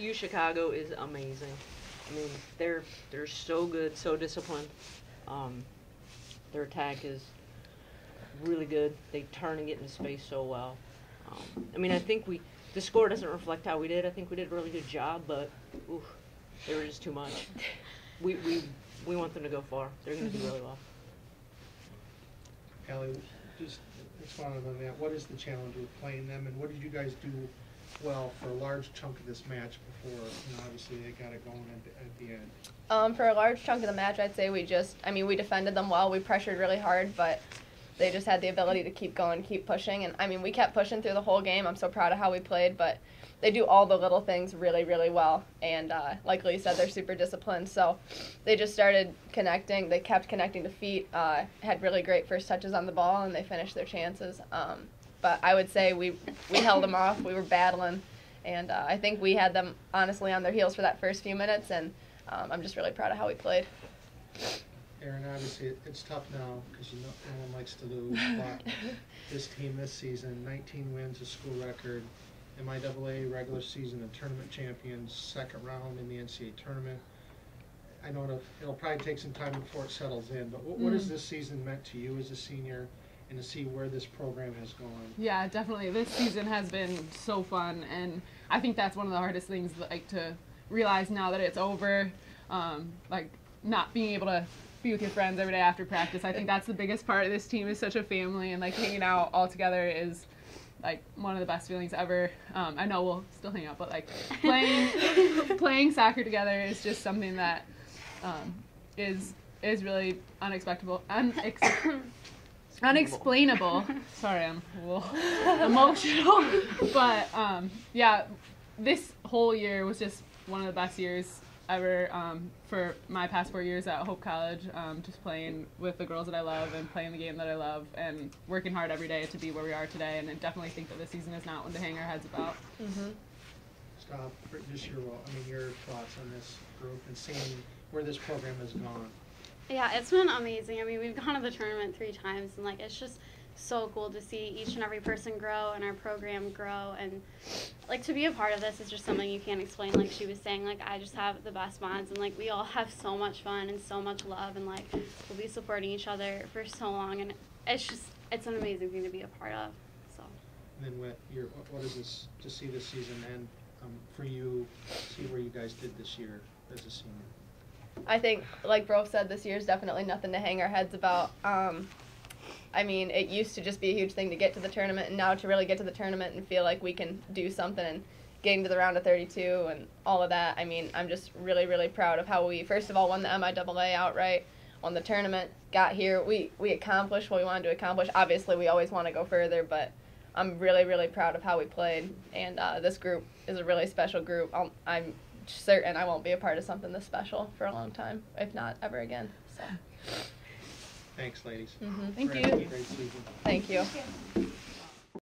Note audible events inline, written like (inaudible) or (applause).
U Chicago is amazing. I mean, they're they're so good, so disciplined. Um, their attack is really good. They turn and get into space so well. Um, I mean, I think we the score doesn't reflect how we did. I think we did a really good job, but oof, they were just too much. (laughs) We we we want them to go far. They're going to do really well. Allie, just expound on that, what is the challenge with playing them, and what did you guys do well for a large chunk of this match before, obviously they got it going at, the- at the end? Um, for a large chunk of the match, I'd say we just, I mean, we defended them well. We pressured really hard, but they just had the ability to keep going, keep pushing. And I mean, we kept pushing through the whole game. I'm so proud of how we played, but they do all the little things really, really well. And uh, like Leigh said, they're super disciplined. So they just started connecting. They kept connecting to feet, uh, had really great first touches on the ball, and they finished their chances. Um, but I would say we, we held them off. We were battling. And uh, I think we had them honestly on their heels for that first few minutes. And um, I'm just really proud of how we played. Erin, obviously, it's tough now, because you know, no one likes to lose, (laughs) but this team this season, nineteen wins, a school record, MIAA regular season and tournament champions, second round in the NCAA tournament. I know it'll, it'll probably take some time before it settles in, but what, what has Mm. this season meant to you as a senior, and to see where this program has gone? Yeah, definitely. This season has been so fun, and I think that's one of the hardest things, like to realize now that it's over, um, like not being able to be with your friends every day after practice. I think that's the biggest part of this team is such a family, and like hanging out all together is like one of the best feelings ever. Um, I know we'll still hang out, but like playing (laughs) playing soccer together is just something that um, is is really unexpected, unex- unexplainable. (laughs) Sorry, I'm a little (laughs) emotional, but um, yeah, this whole year was just one of the best years ever um, for my past four years at Hope College. Um, just playing with the girls that I love and playing the game that I love and working hard every day to be where we are today. And I definitely think that this season is not one to hang our heads about. Mm-hmm. Staub, for just your, well, I mean, your thoughts on this group and seeing where this program has gone. Yeah, it's been amazing. I mean, we've (laughs) gone to the tournament three times, and like it's just so cool to see each and every person grow and our program grow, and like to be a part of this is just something you can't explain. Like she was saying, like I just have the best bonds, and like we all have so much fun and so much love, and like we'll be supporting each other for so long, and it's just it's an amazing thing to be a part of. So. And then what, your, what- is this, to see this season end, um, for you, see where you guys did this year as a senior? I think, like Bro said, this year's definitely nothing to hang our heads about. Um, I mean, it used to just be a huge thing to get to the tournament, and now to really get to the tournament and feel like we can do something and getting to the round of 32 and all of that. I mean, I'm just really, really proud of how we, first of all, won the MIAA outright, won the tournament, got here. We, we accomplished what we wanted to accomplish. Obviously, we always want to go further, but I'm really, really proud of how we played. And uh, this group is a really special group. I'll, I'm certain I won't be a part of something this special for a long time, if not ever again. So, Thanks, ladies. hmm Thank you. Great season. thank you.